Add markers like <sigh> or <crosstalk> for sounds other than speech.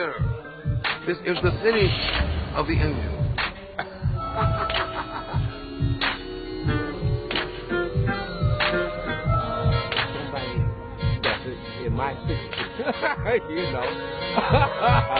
here. This is the city of the Indians. <laughs> Somebody that's in my city, <laughs> you know. <laughs>